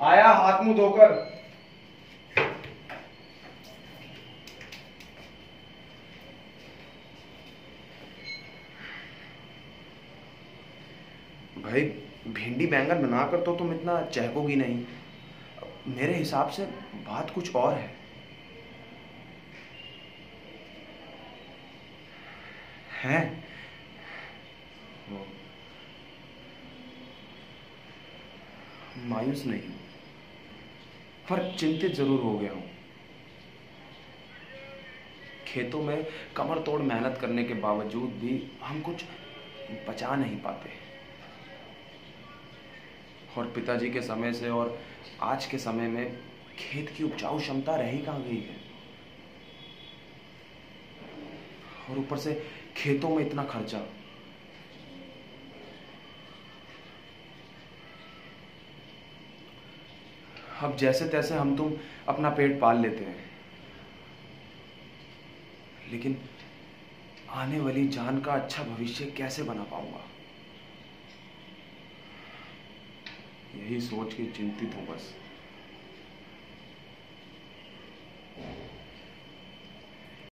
आया हाथ मुँह धोकर। भाई, भिंडी बैंगन बनाकर तो तुम इतना चहकोगी नहीं। मेरे हिसाब से बात कुछ और है। हैं? मायूस नहीं पर चिंतित ज़रूर हो गया हूँ। खेतों में कमर तोड़ मेहनत करने के बावजूद भी हम कुछ बचा नहीं पाते। और पिताजी के समय से और आज के समय में खेत की उपजाऊ क्षमता रही कहाँ गई है? और ऊपर से खेतों में इतना खर्चा अब जैसे तैसे हम तुम अपना पेट पाल लेते हैं। लेकिन आने वाली जान का अच्छा भविष्य कैसे बना पाऊँगा? यही सोच के चिंतित हूँ बस।